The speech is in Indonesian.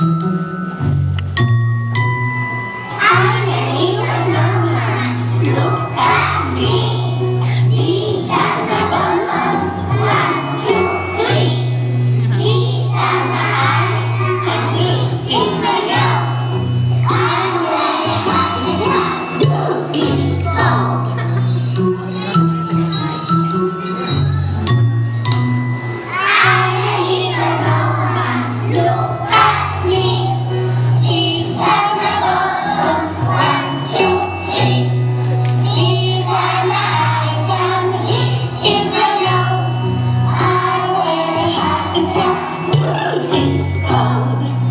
It's loud.